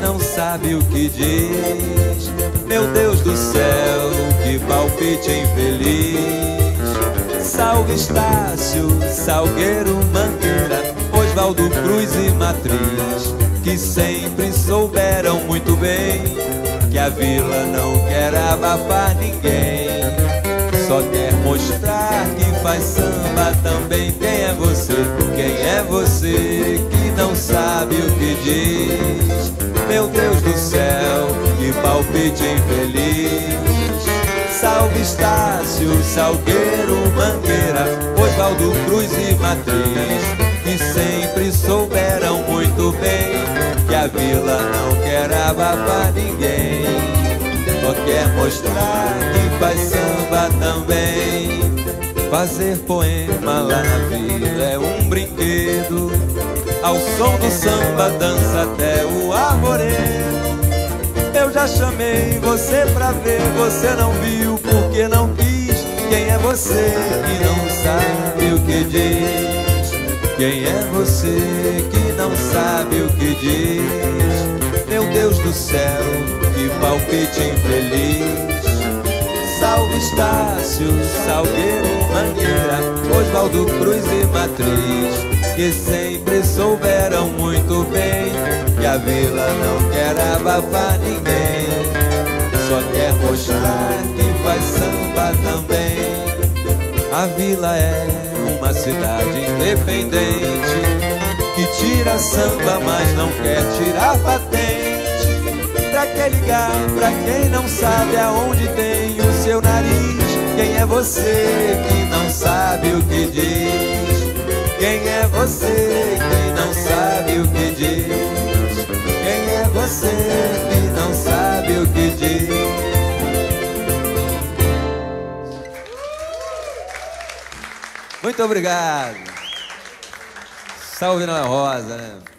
não sabe o que diz. Meu Deus do céu, que palpite infeliz. Salve Estácio, Salgueiro, Mangueira, Oswaldo Cruz e Matriz, que sempre souberam muito bem que a vila não quer abafar ninguém. Só quer mostrar que faz samba também. Quem é você? Quem é você que não sabe o que diz? Meu Deus do céu, que palpite infeliz. Salve Estácio, Salgueiro, Mangueira, Oswaldo Cruz e Matriz, que sempre souberam muito bem que a vila não quer abafar ninguém. Só quer mostrar que faz samba também. Fazer poema lá na vila é um brinquedo. Ao som do samba dança até o arvoredo. Eu já chamei você pra ver, você não viu porque não quis. Quem é você que não sabe o que diz? Quem é você que não sabe o que diz? Meu Deus do céu, que palpite infeliz. Estácio, Salgueiro, Mangueira, Oswaldo Cruz e Matriz, que sempre souberam muito bem que a vila não quer abafar ninguém, só quer mostrar que faz samba também. A vila é uma cidade independente que tira samba, mas não quer tirar patente. Pra que ligar pra quem não sabe aonde tem o seu nariz? Quem é você que não sabe o que diz? Quem é você que não sabe o que diz? Quem é você que não sabe o que diz? Muito obrigado. Salve Noel Rosa, né?